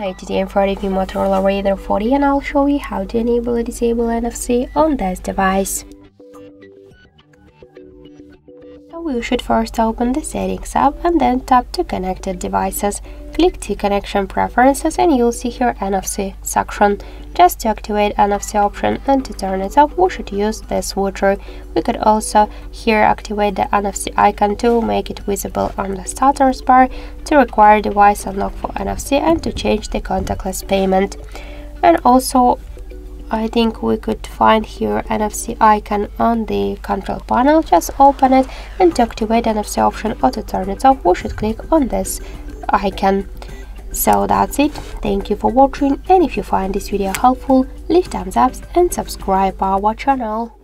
Hi, today I'm Friday Motorola Razr 40 and I'll show you how to enable or disable NFC on this device. So we should first open the Settings app and then tap to Connected Devices. Click to Connection Preferences and you'll see here NFC section. Just to activate NFC option and to turn it off, we should use this switcher. We could also here activate the NFC icon to make it visible on the status bar, to require device unlock for NFC and to change the contactless payment. And also I think we could find here NFC icon on the control panel. Just open it and to activate NFC option or to turn it off, we should click on this icon. So that's it, thank you for watching and if you find this video helpful, leave thumbs up and subscribe our channel.